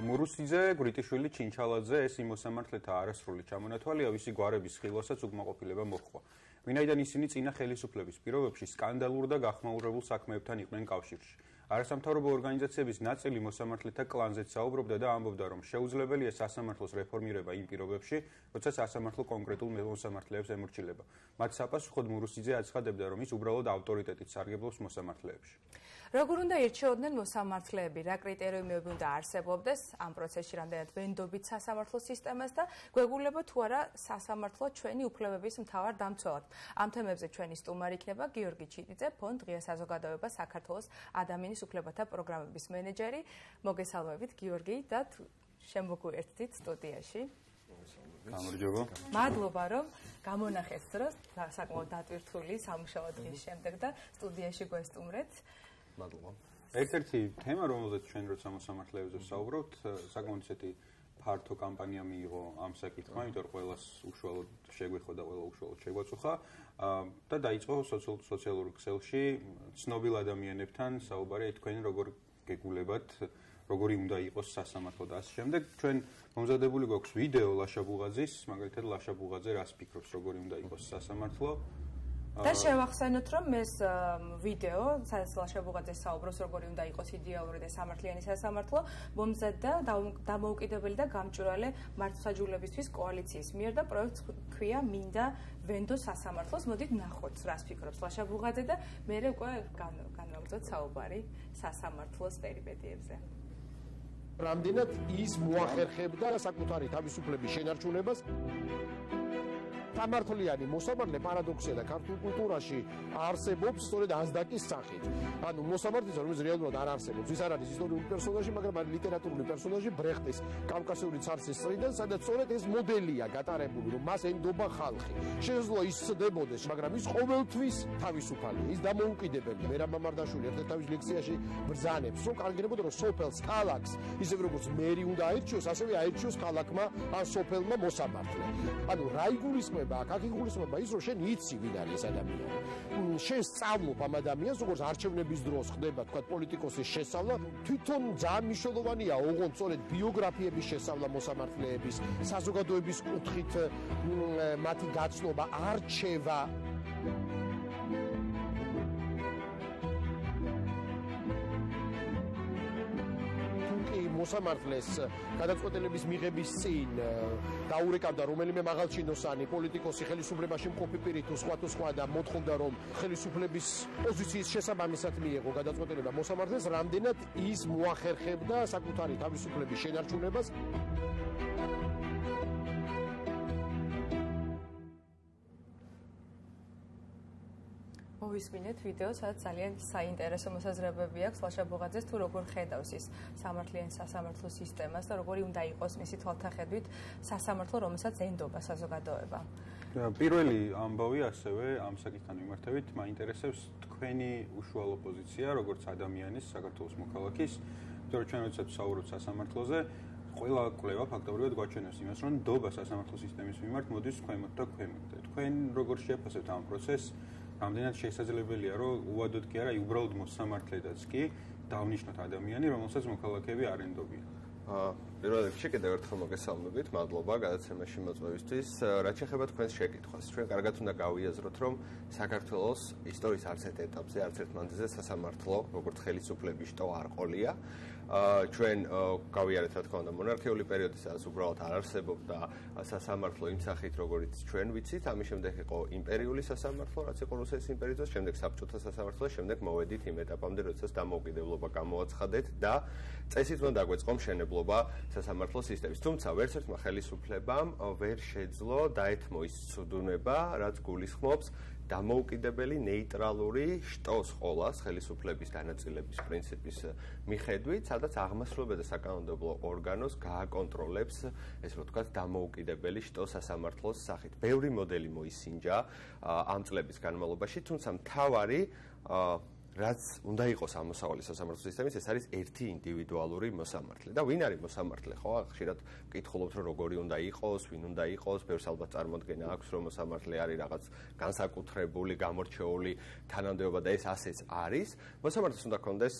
მურუსიძე, გრიტიშვილი, ჩინჩალაძე ეს იმოსამართლეთა არასრული ჩამონათვალია, ვისი გვარების ხილვასაც უკმაყოფილება მოხდა. ვინაიდან ისინი წინა ხელისუფლების პირობებში სკანდალურ და გახმაურებულ საქმეებთან იყვნენ კავშირში. არასამთავრობო ორგანიზაციების ნაწილი მოსამართლეთა კლანზეც საუბრობდა და ამბობდა, რომ შეუძლებელია სასამართლოს რეფორმირება იმ პირობებში, როცა სასამართლო კონკრეტულ მოსამართლეებს ემორჩილება. მათ საპასუხოდ მურუსიძე აცხადებდა, რომ ის უბრალოდ ავტორიტეტით სარგებლობს მოსამართლეებში. როგორ უნდა ირჩეოდნენ მოსამართლეები, რა კრიტერიუმები უნდა არსებობდეს ამ პროცესში, რამდენად ვენდობით სასამართლო სისტემას და გვეგულება თუ არა სასამართლო ჩვენი უფლებების მთავარ დამცველად. ამ თემებზე ჩვენი სტუმარი იქნება გიორგი ჩიტიძე, ფონდ ღია საზოგადოება საქართველოს ადამიანის უფლებათა პროგრამების მენეჯერი. მოგესალმებით გიორგი და შემოგვერთდით სტუდიაში. გამარჯობა. მადლობა რომ გამონახეთ დროს საკმაოდ დატვირთული სამუშაო დღის შემდეგ და სტუდიაში გვესტუმრეთ. მადლობა. ერთ-ერთი თემა რომელზეც ჩვენ როცა მოსამართლეებზე ვსაუბრობთ, საკმაოდ ისეთი ფართო კამპანია მიიღო ამ საკითხმა, იმიტომ რომ ყველას უშუალოდ შეგვეხო და ყველა უშუალოდ შეგვაწუხა და დაიწყო სოციალურ ქსელში ცნობილ ადამიანებთან საუბარი თქვენ როგორ გეგულებათ როგორი უნდა იყოს სასამართლო და ასე შემდეგ. ჩვენ მომზადებული გვაქვს ვიდეო ლაშა ბუღაძის, მაგალითად ლაშა ბუღაძე რას ფიქრობს, როგორი უნდა იყოს სასამართლო. და შევახსენოთ რომ ეს ვიდეო სალაშაბუღაძე საუბრობს როგორი უნდა იყოს იდეალური და სამართლიანი სასამართლო მომზადდა დამოუკიდებელი და გამჭვირვალე მართლმსაჯულებისთვის კოალიციის მიერ და პროექტს ქვია მინდა ვენდო სასამართლოს მოდით ნახოთ რას ფიქრობს ლაშაბუღაძე და მე უკვე განვაგრძოთ საუბარი სასამართლოს პერიპეტიებზე რამდენად ის მოახერხებდა საკუთარი თავისუფლების შენარჩუნებას სამართლიანი მოსამართლე პარადოქსია და ქართულ კულტურაში არსებობს სწორედ აზდაკის სახით. ანუ მოსამართლეს რომელიც რეალურად არ არსებობს, ის არ არის ისტორიული პერსონაჟი, მაგრამ არის ლიტერატურული პერსონაჟი ბრეხტის კავკასიური ცარცის წრიდან, სადაც სწორედ ეს მოდელია გატარებული, რომ მას ენდობა ხალხი. შესაძლოა ის ცდებოდეს, მაგრამ ის ყოველთვის თავისუფალია, ის დამოუკიდებელი. მერა მამარდაშვილი ერთ თავის ლექციაში ბრძანებს, რომ კარგინებოდა რომ სოფელს, ქალაქს, ისევე როგორც მერი უნდა აერჩიოს, ასევე აერჩიოს ქალაქმა ან სოფელმა მოსამართლე. ანუ რა იგულისხმება გულისხმობა აქ გულისხმობა ის რომ შენ იცი ვინ არის ეს ადამიანი. შენ სწავლობ ამ ადამიანს როგორც არჩევნების დროს ხდება თქვა პოლიტიკოსის შესწავლა თვითონ ძალიან მნიშვნელოვანია ოღონდ სწორედ ბიოგრაფიების შესწავლა მოსამართლეების საზოგადოების კუთხით მათი გაცნობა არჩევა მოსამართლეს გადაწყვეტილების მიღების წინ დაურეკავდა რომელიმე მაღალჩინოსანი პოლიტიკოსი ხელისუფლებაში მყოფი პირი თუ სხვა თუ სხვა და მოთხოვდა რომ ხელისუფლების პოზიციის შესაბამისად მიიღო გადაწყვეტილება მოსამართლეს რამდენად ის მოახერხებდა საკუთარი თავისუფლების შენარჩუნებას მოვისმინეთ ვიდეო, სადაც ძალიან საინტერესო მოსაზრებები აქვს ლაშა ბუღაძეს თუ როგორ ხედავს ის სამართლიან სასამართლო სისტემას და როგორი უნდა იყოს მისი თვალთახედვით სასამართლო, რომელსაც ენდობა საზოგადოება. პირველი ამბავი ასევე ამ საკითხთან მიმართებით მაინტერესებს თქვენი უშუალო პოზიცია როგორც ადამიანის საქართველოს მოქალაქის, თორე ჩვენ როდესაც საუბრობთ სასამართლოზე, ყველა კვლევა ფაქტობრივად გვაჩვენებს იმას, რომ ნდობა სასამართლო სისტემის მიმართ მოდის ქვემოთ და ქვემოთ. თქვენ როგორ შეფასებთ ამ პროცესს? რამდენად შესაძლებელია რომ უადოდ კი არა, უბრალოდ მოსამართლედაც კი დავნიშნოთ ადამიანი, რომელსაც მოქალაქეები არენდობიან. აა პირველ რიგში კიდევ ერთხელ მოგესალმებით, მადლობა გადაცემაში მოწვევისთვის. რაც შეეხება თქვენს შეკითხვას, ჩვენ კარგად უნდა გავიაზროთ, რომ საქართველოს ისტორიის არც ერთ ეტაპზე, არც ერთ მანძილზე სასამართლო, როგორც ხელისუფლების შტო არ ყოლია. ჩვენ გავიარეთ რა თქმა უნდა მონარქიული პერიოდი, სადაც უბრალოდ არ არსებობდა სასამართლო იმ სახით, როგორც ჩვენ ვიცით. ამის შემდეგ იყო იმპერიული სასამართლო, რაც იყო რუსეთის იმპერიის დროს, შემდეგ საბჭოთა სასამართლო შემდეგ მოვედით იმ ეტაპამდე, როდესაც დამოუკიდებლობა გამოაცხადეთ და წესით უნდა დაგვეწყო მშენებლობა სასამართლო სისტემის. თუმცა ვერც ერთმა ხელისუფლებამ ვერ შეძლო დაეთმო ის ცუდუნება, რაც გულისხმობს დამოუკიდებელი ნეიტრალური შტოს ყოლას ხელისუფლების დანაწილების პრინციპის მიხედვით, სადაც აღმასრულებელ და საკანონმდებლო ორგანოს გააკონტროლებს ეს რო თქვა დამოუკიდებელი შტო სასამართლოს სახით. ბევრი მოდელი მოისინჯა ამ წლების განმავლობაში, თუმცა მთავარი რაც უნდა იყოს ამ მოსავალი სასამართლო სისტემის, ეს არის ერთი ინდივიდუალური მოსამართლე. და ვინ არის მოსამართლე? ხო, ხშირად მკითხულობთ, რომ როგორი უნდა იყოს, ვინ უნდა იყოს, ბევრს ალბათ წარმოადგენა აქვს, რომ მოსამართლე არის რაღაც განსაკუთრებული, გამორჩეული თანამდებობა და ეს ასეც არის. მოსამართლეს უნდა კონდეს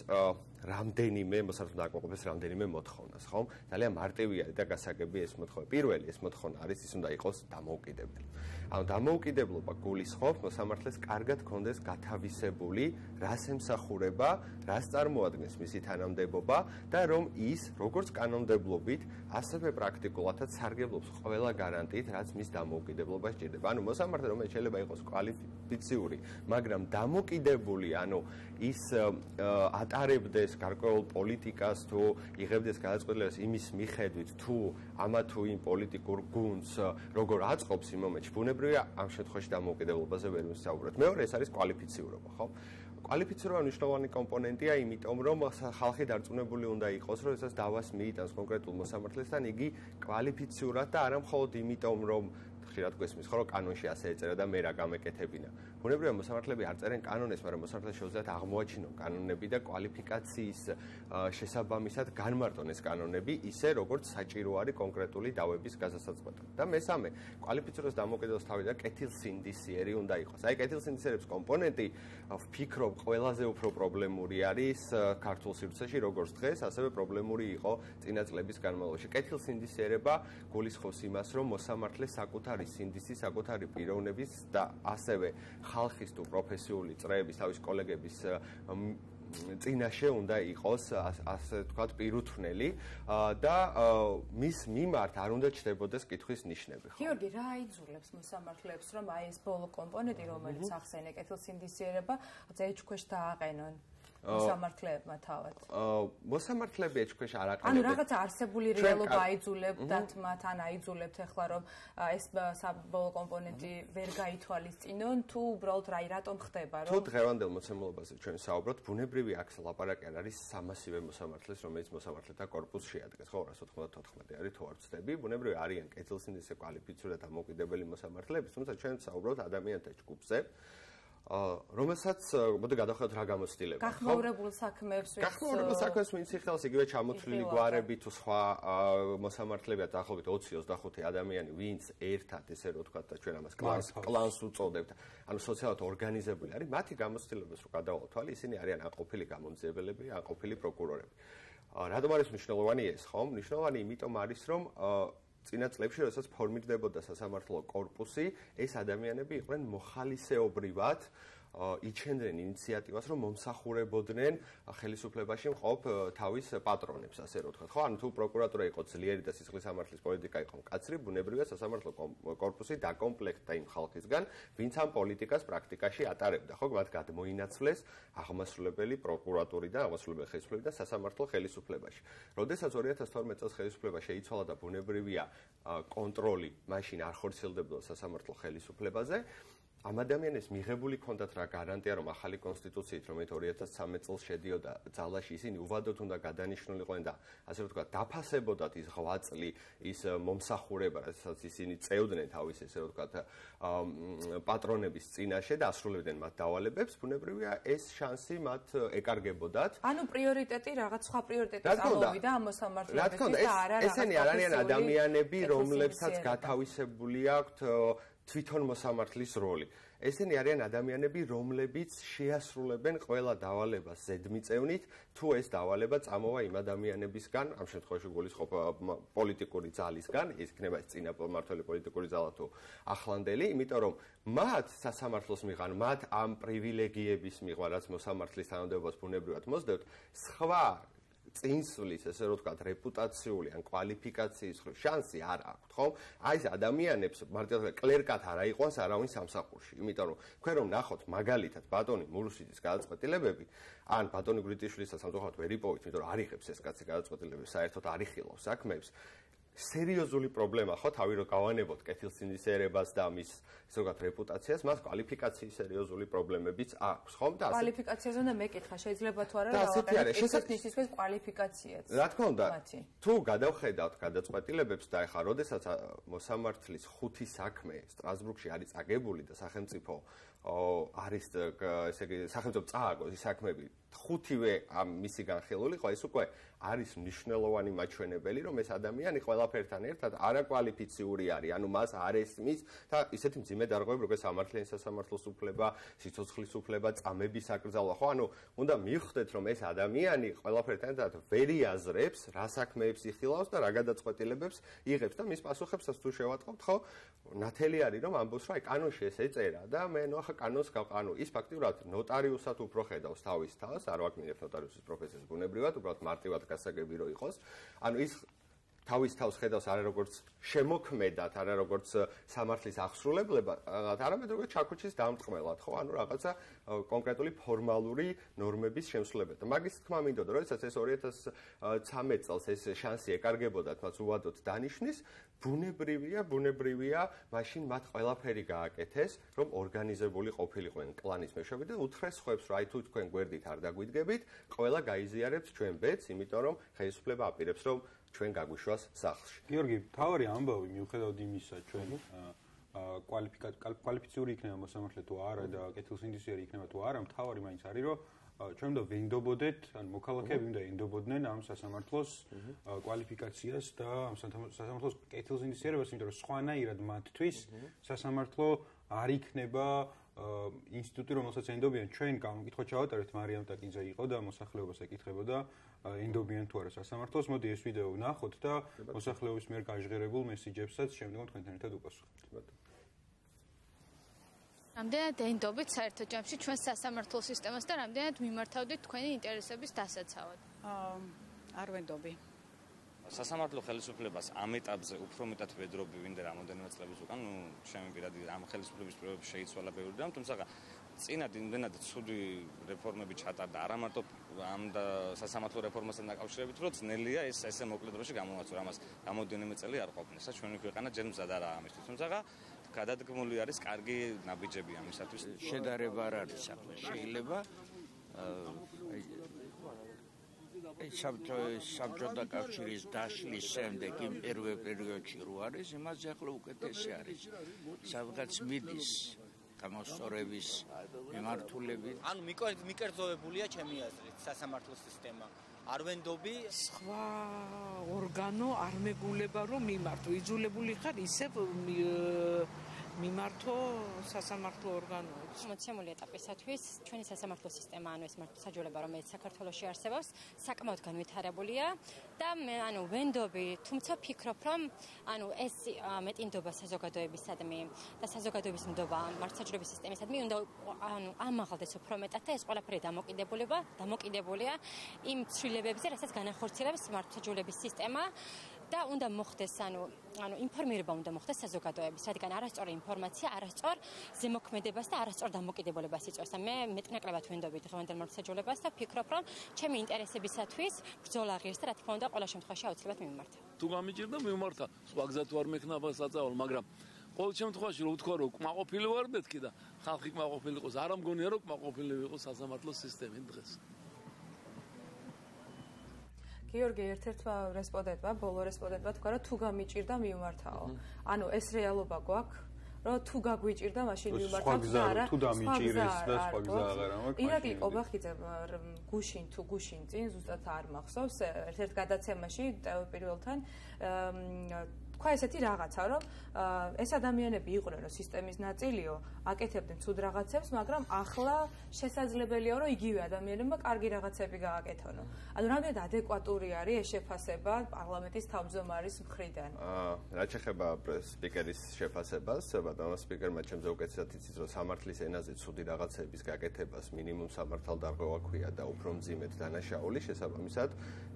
რამდენიმე მოსართ დაკმაყოფილებს რამდენიმე მოთხოვნას, ხომ? ძალიან მარტივია და გასაგები ეს მოთხოვნა. პირველი ეს მოთხოვნა არის ის უნდა იყოს დამოუკიდებელი. ანუ დამოუკიდებლობა გულისხმობს მოსამართლეს კარგად კონდეს გათავისებული რას ემსახურება, რას წარმოადგენს მისი თანამდებობა და რომ ის როგორც კანონმდებლობით, ასევე პრაქტიკულადაც სარგებლობს ყველა გარანტიით, რაც მის დამოუკიდებლობას ჭირდება. ანუ მოსამართლე რომელიც შეიძლება იყოს კვალიფიციური, მაგრამ დამოუკიდებული, ანუ ის ატარებდეს გარკვეულ პოლიტიკას თუ იღებდეს გადაწყვეტილებას იმის მიხედვით, თუ ამა თუ იმ პოლიტიკურ გუნდს როგორ აწყობს იმ მომენტში, ბუნებრივია ამ შემთხვევაში დამოუკიდებლობაზე ვერ ვისაუბროთ. მეორე ეს არის კვალიფიციურობა, ხო? კვალიფიცირება მნიშვნელოვანი კომპონენტია, იმიტომ რომ ხალხი დარწმუნებული უნდა იყოს, რომ ესაც დავას მიიტანს კონკრეტულ მოსამართლესთან, იგი კვალიფიციურად და არა მხოლოდ იმიტომ, რომ ხშირად გვესმის ხო რომ კანონში ასე ეწერა და მე რა გამეკეთებინა. ბუნებრივია მოსამართლეები არ წერენ კანონებს, მაგრამ მოსამართლე შეუძლიათ აღმოაჩინონ კანონები და კვალიფიკაციის შესაბამისად განმარტონ ეს კანონები ისე როგორც საჭირო არის კონკრეტული დავების გასასწრებად. და მესამე, კვალიფიცირებას დამოკიდებას თავი და კეთილსინდისიერი უნდა იყოს. აი კეთილსინდისიერების კომპონენტი ვფიქრობ ყველაზე უფრო პრობლემური არის ქართულ სივრცეში როგორც დღეს, ასევე პრობლემური იყო წინა წლების განმავლობაში. კეთილსინდისიერება გულისხმობს იმას, რომ მოსამართლე საკუთარი სინდისი, საკუთარი პიროვნების და ასევე ხალხის თუ პროფესიული წრეების, თავის კოლეგების წინაშე უნდა იყოს ასე თქვათ პირუთვნელი და მის მიმართ არ უნდა ჩდებოდეს კითხვის ნიშნები. გიორგი, რა აიძულებს მოსამართლეებს, რომ აი ეს ბოლო კომპონენტი, რომელიც ახსენე კეთილსინდისიერება, ზეჩქვეშ დააყენონ? მოსამართლეებმა თავად. აა მოსამართლეები ეჭქვეშ არ აყენებენ. ანუ რაღაც არსებული რეალობა აიძულებდათ მათ ან აიძულებთ ახლა რომ ეს საბოლოო კომპონენტი ვერ გაითვალისწინონ თუ უბრალოდ რაი რატომ ხდება რომ თუ დღევანდელ მოცემულობაზე ჩვენ საუბრობთ ბუნებრივი აქ ლაპარაკი არ არის სამასივე მოსამართლეს რომელიც მოსამართლეთა კორპუსს შეადგენს ხო 194 არის თუ არ ვცდები ბუნებრივი არიან კეთილსინდისე კვალიფიციური და დამოუკიდებელი მოსამართლეები თუმცა ჩვენ საუბრობთ ადამიანთა ჯგუფზე რომელსაც მოდი გადახედოთ რა გამოცდილება ხო? გახმაურებულ საქმეებს ვინც გახმაურებულ საქმეებს ვინც იხელს იგივე ჩამოთვლილი გვარები თუ სხვა მოსამართლებია დაახლოებით 20-25 ადამიანი ვინც ერთად ესე რო თქვა და ჩვენ ამას კლანს კლანს უწოდებთ ანუ სოციალურად ორგანიზებული არის მათი გამოცდილებას რო გადავალ თვალი ისინი არიან აყოფილი გამომძიებელები აყოფილი პროკურორები. რადგან არის მნიშვნელოვანი ეს ხო მნიშვნელოვანი იმიტომ არის რომ წინა წლებში, როდესაც ფორმირდებოდა სასამართლო კორპუსი, ეს ადამიანები იყვნენ მოხალისეობრივად. იჩენდნენ ინიციატივას, რომ მომსახურებოდნენ ხელისუფლებაში მყოფ თავის პატრონებს, ასე რომ ვთქვათ, ხო? ანუ თუ პროკურატურა იყო ძლიერი და სისხლის სამართლის პოლიტიკა იყო მკაცრი, ბუნებრივია სასამართლო კორპუსი დაკომპლექტდა იმ ხალხისგან, ვინც ამ პოლიტიკას პრაქტიკაში ატარებდა, ხო? მათ გადმოინაცვლეს აღმასრულებელი პროკურატური და აღმასრულებელი ხელისუფლება და სასამართლო ხელისუფლებაში. როდესაც 2012 წელს ხელისუფლება შეიცვალა და ბუნებრივია კონტროლი მაშინ არ ხორციელდებოდა სასამართლო ხელისუფლებაზე, ამ ადამიანებს მიღებული კონდათ რა გარანტია რომ ახალი კონსტიტუციით რომელიც 2013 წელს შედიოდა ძალაში ისინი უვადოთ უნდა გადანიშნულიყვნენ და ასე ვთქვა დაფასებოდათ ის ღვაწლი ის მომსახურება რასაც ისინი წევდნენ თავის ესე ვთქვა პატრონების წინაშე და ასრულებდნენ მათ დავალებებს ბუნებრივია ეს შანსი მათ ეკარგებოდათ. ანუ პრიორიტეტი რაღაც სხვა პრიორიტეტის ამოვიდა ამ მოსამართლეებისთვის და არა ესენი არიან ადამიანები რომლებსაც გათავისებული აქვთ თვითონ მოსამართლის როლი. ესენი არიან ადამიანები, რომლებიც შეასრულებენ ყველა დავალებას ზედმიწევნით, თუ ეს დავალება წამოვა იმ ადამიანებისგან, ამ შემთხვევაში გულისხმობ პოლიტიკური ძალისგან, ის იქნება წინა მართველი პოლიტიკური ძალა თუ ახლანდელი, იმიტომ რომ მათ სასამართლოს მიღან, მათ ამ პრივილეგიების მიღვა, რაც მოსამართლის თანამდებობას ბუნებრივად მოსდევთ, სხვა წინსვლის, ესე რომ ვთქვათ, რეპუტაციული ან კვალიფიკაციის შანსი არ აქვს, ხო? აი ეს ადამიანებს მარტივად კლერკად არ აიყვანს არავინ სამსახურში, იმიტომ რომ თქვენ რომ ნახოთ მაგალითად ბატონი მურუსიძის გადაწყვეტილებები, ან ბატონი გრიტიშვილის სამწუხაროდ ვერ იპოვით, იმიტომ რომ არიღებს ეს კაცი გადაწყვეტილებებს, საერთოდ არიხილავს საქმეებს. სერიოზული პრობლემა ხო თავი რო გავანებოთ კეთილსინდისერებას და მის ვთქვათ რეპუტაციას, მას კვალიფიკაციის სერიოზული პრობლემებიც აქვს, ხომ და კვალიფიკაციაზე უნდა მეკითხა, შეიძლება თუ არა რა ესეც ის კვალიფიკაციაც. რა თქმა უნდა, თუ გადავხედავთ გადაწყვეტილებებს და ეხლა როდესაც მოსამართლის ხუთი საქმე სტრასბურგში არის წაგებული და სახელმწიფო არის ესე იგი სახელმწიფო წააგოს ის საქმეები. ხუთივე ამ მისი განხილული ხო ეს უკვე არის მნიშვნელოვანი მაჩვენებელი რომ ეს ადამიანი ყველაფერთან ერთად არაკვალიფიციური არის. ანუ მას არ ესმის და ისეთი მძიმე დარღვევები როგორც სამართლიანი სასამართლოს უფლება სიცოცხლის უფლება წამების აკრძალვა ხო? ანუ უნდა მივხვდეთ რომ ეს ადამიანი ყველაფერთან ერთად ვერიაზრებს რა საქმეებს იხილავს და რა გადაწყვეტილებებს იღებს და მის პასუხებსაც თუ შევატყობთ ხო? ნათელი არის რომ ამბობს რომ აი კანონში ეს ეწერა და მე ნუ ახლა კანონს გავყანო ის ფაქტიურად ნოტარიუსად უფრო ხედავს თავის თავს არ ვაკმინებ ნოტარიუსის პროფესიას ბუნებრივად უბრალოდ მარტივად გასაგები რო იყოს. ანუ ის თავის თავს ხედავს არა როგორც შემოქმედად, არა როგორც სამართლის აღსრულებლად, არამედ როგორც ჩაქუჩის დამტყმელად, ხო? ანუ რაღაცა კონკრეტული ფორმალური ნორმების შემსრულებლად. მაგის თქმა მინდოდა, როდესაც ეს 2013 წელს ეს შანსი ეკარგებოდათ მას უვადოთ დანიშნის, ბუნებრივია, ბუნებრივია, მაშინ მათ ყველაფერი გააკეთეს, რომ ორგანიზებული ყოფილიყვენ კლანის მეშვეობით და უთხრეს ხვებს, რა თუ თქვენ გვერდით არ დაგვიდგებით, ყველა გაიზიარებთ ჩვენ ბედს, იმიტომ რომ ხელისუფლება აპირებს, რომ ჩვენ გაგვიშვას სახლში. გიორგი, თავარი ამბავი მიუხედავად იმისა, ჩვენ კვალიფიციური იქნება მოსამართლე თუ არა და კეთილსინდისიერი იქნება თუ არა, თავარი მაინც არის, რომ ჩვენ უნდა ვინდობოდეთ, ან მოქალაქეები უნდა ინდობოდნენ ამ სასამართლოს კვალიფიკაციას და ამ სასამართლოს კეთილსინდისიერებას, იმიტომ რომ სხვანაირად მათთვის სასამართლო არ იქნება ინსტიტუტი, რომელსაც ენდობიან ჩვენ გამოკითხვა ჩავატარეთ მარიამ ტაკიძე იყო და მოსახლეობას ეკითხებოდა ენდობიან თუ არა სასამართლოს. მოდი ეს ვიდეო ვნახოთ და მოსახლეობის მიერ გაჟღერებულ მესიჯებსაც შემდგომ თქვენთან ერთად უპასუხებთ. რამდენად ენდობით საერთო ჯამში ჩვენ სასამართლო სისტემას და რამდენად მიმართავდით თქვენი ინტერესების დასაცავად? აა არ ვენდობი. სასამართლო ხელისუფლებას ამ ეტაპზე უფრო მეტად ვედრობი ვინდა რამოდენიმე წლების უკან, ну, ჩემი პირადი ამ ხელისუფლების პრობლემები შეიცვალა ბევრი რამ, თუმცა წინად იმდენად ცუდი რეფორმები ჩატარდა, არა მარტო ამ და სასამართლო რეფორმასთან დაკავშირებით, რომ ძნელია ეს ესე მოკლე დროში გამოვაცო, ამას რამოდენიმე წელი არ ყოფნა. სა ჩვენი ქვეყანა ჯერ მზად არა ამისთვის, თუმცა გადადგმული არის კარგი ნაბიჯები ამისათვის. შედარება არ არის ახლა. შეიძლება საბჭოთა კავშირის დაშლის შემდეგ იმ პირველ პერიოდში რო არის, იმაზე ახლა უკეთესი არის. სადღაც მიდის გამოსწორების მიმართულებით. ანუ მიკერძოებულია ჩემი აზრით სასამართლო სისტემა. არ ვენდობი სხვა ორგანო არ მეგულება რომ მიმართო. იძულებული ხარ ისევ მიმართო სასამართლო ორგანოებს. მოცემული ეტაპისათვის ჩვენი სასამართლო სისტემა, ანუ ეს საჯულება, რომელიც საქართველოში არსებობს, საკმაოდ განვითარებულია და მე ანუ ვენდობი, თუმცა ფიქრობ, რომ ანუ ეს მეტინდობა საზოგადოებისადმი და საზოგადოების ნდობა მართლმსაჯულების სისტემისადმი უნდა ანუ ამაღალდეს უფრო მეტად და ეს ყველაფერი დამოკიდებულება, დამოკიდებულია იმ ცვლილებებზე, რასაც განახორციელებს მართლმსაჯულების სისტემა და უნდა მოხდეს ანუ ანუ ინფორმირება უნდა მოხდეს საზოგადოების, რადგან არასწორი ინფორმაცია არასწორ ზემოქმედებას და არასწორ დამოკიდებულებას იწვევს. მე მეტნაკლებად ვენდობი დღევანდელ მართლმსაჯულებას და ფიქრობ, რომ ჩემი ინტერესებისათვის ბრძოლა ღირს და რა თქმა უნდა, ყველა შემთხვევაში აუცილებლად მიმართა. თუ გამიჭირდა მიმართა, სხვა გზა თუ არ მექნება საწავალ, მაგრამ ყოველ შემთხვევაში რო ვთქვა, რომ კმაყოფილი ვარ მეთქი და ხალხი კმაყოფილი იყოს, არ ამგონია რომ კმაყოფილი იყოს სასამართლო სისტემით დღეს. გიორგი ერთ-ერთმა რესპონდენტმა, ბოლო რესპონდენტმა თქვა, რომ თუ გამიჭირდა მიმართაო. ანუ ეს რეალობა გვაქვს, რომ თუ გაგვიჭირდა, მაშინ მიმართავთ და არა თუ დამიჭირეს და სხვა გზა აღარ მაქვს. ირაკლი ობახიძე გუშინ თუ გუშინ წინ ზუსტად არ მახსოვს ერთ-ერთ გადაცემაში პირველთან თქვა ესეთი რაღაცა, რომ ეს ადამიანები იყვნენ რომ სისტემის ნაწილიო, აკეთებდნენ ცუდ რაღაცებს, მაგრამ ახლა შესაძლებელია რომ იგივე ადამიანებმა კარგი რაღაცები გააკეთონო. ანუ რამდენად ადეკვატური არის ეს შეფასება პარლამენტის თავმჯდომარის მხრიდან? აა, რა შეხება სპიკერის შეფასებას, ბატონო სპიკერმა ჩემზე უკეთესად იცის, რომ სამართლის ენაზე ცუდი რაღაცების გაკეთებას მინიმუმ სამართალდარღვევა ქვია და უფრო მძიმედ დანაშაული შესაბამისად,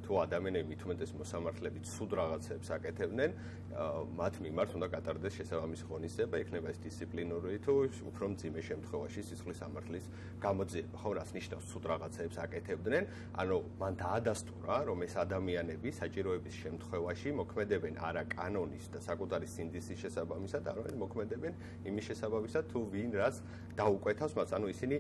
თუ ადამიანები მithumetes მოსამართლებით ცუდ რაღაცებს აკეთებდნენ, მათ მიმართ უნდა გატარდეს შესაბამისი ღონისძიება, იქნება ეს დისციპლინური თუ უფრო მძიმე შემთხვევაში სისხლის სამართლის გამოძიება. ხო, რას ნიშნავს ცუდ რაღაცებს აკეთებდნენ? ანუ მან დაადასტურა, რომ ეს ადამიანები საჭიროების შემთხვევაში მოქმედებენ არა კანონის და საკუთარი სინდისის შესაბამისად, არამედ მოქმედებენ იმის შესაბამისად, თუ ვინ რას დაუკვეთავს მას. ანუ ისინი